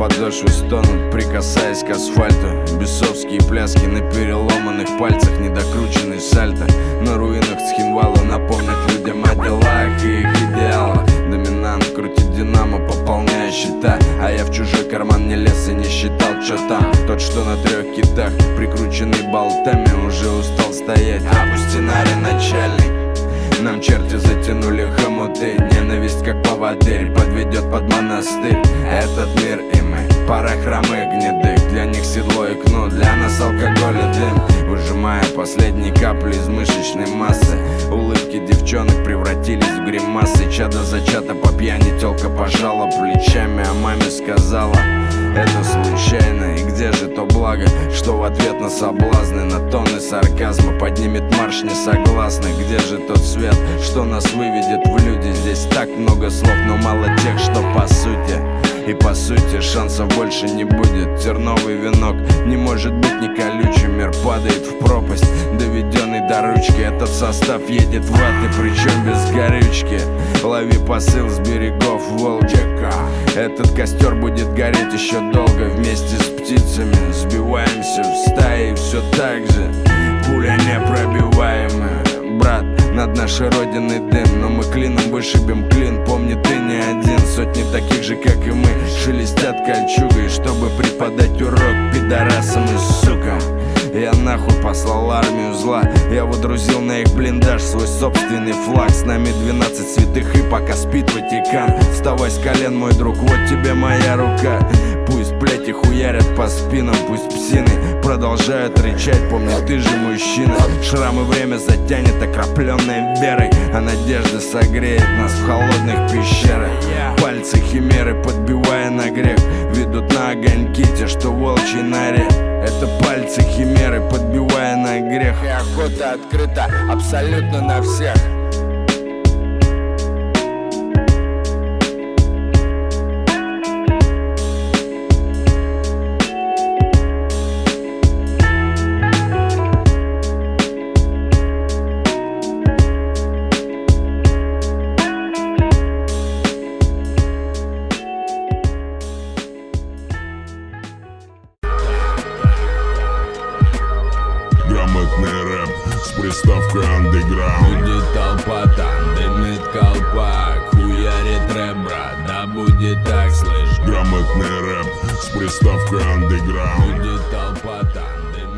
подошвы стонут, прикасаясь к асфальту. Бесовские пляски на переломанных пальцах Недокрученный сальто. На руинах Цхинвала напомнят людям о делах и их идеалах. Доминант крутит динамо, пополняя счета. А я в чужой карман не лез и не считал, что там. Тот, что на трех китах, прикрученный болтами Уже устал стоять, а пустинарий начальник нам черти затянули хомуты Ненависть как поводырь подведет под монастырь Этот мир и мы, пара хромых гнедых Для них седло и кнут, для нас алкоголь и дым Выжимая последние капли из мышечной массы Улыбки девчонок превратились в гримасы. Чада зачата по пьяни, телка пожала плечами А маме сказала, это случайно И где же то благо, что в ответ на соблазны На тонны сарказма поднимет марш несогласный? Где же тот свет, что нас выведет в люди так много слов, но мало тех, что по сути. И по сути шансов больше не будет. Терновый венок не может быть не колючим. Мир падает в пропасть, доведенный до ручки. Этот состав едет в ад и причем без горючки. Лови посыл с берегов Волжака Этот костер будет гореть еще долго. Вместе с птицами сбиваемся в стаи. Все так же, пуля непробиваемая. Брат, над нашей родиной дым Но мы клином вышибем клин. Помни, ты не один Сотни таких же, как и мы. Шелестят кольчугой, чтобы преподать урок Пидорасам и сукам. Я нахуй послал армию зла. Я водрузил на их блиндаж свой собственный флаг. С нами 12 святых и пока спит Ватикан. Вставай с колен, мой друг, вот тебе моя рука Плети хуярят по спинам, пусть псины продолжают рычать. Помни, ты же мужчина. Шрамы время затянет окропленной верой. А надежда согреет нас в холодных пещерах. Пальцы химеры, подбивая на грех Ведут на огоньки те, что волчьи норе это пальцы химеры, подбивая на грех. И охота открыта абсолютно на всех грамотный рэп с приставкой underground Будет толпа, там дымит колпак Хуярит рэп, брат, да будет так, слышь Грамотный рэп с приставкой underground Будет толпа, там дымит